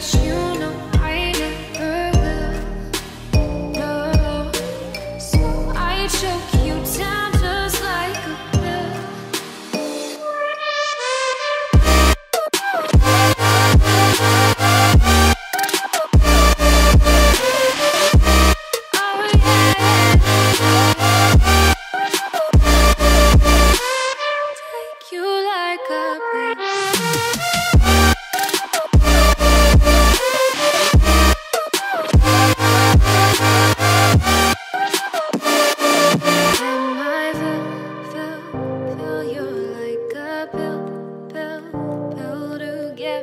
you know.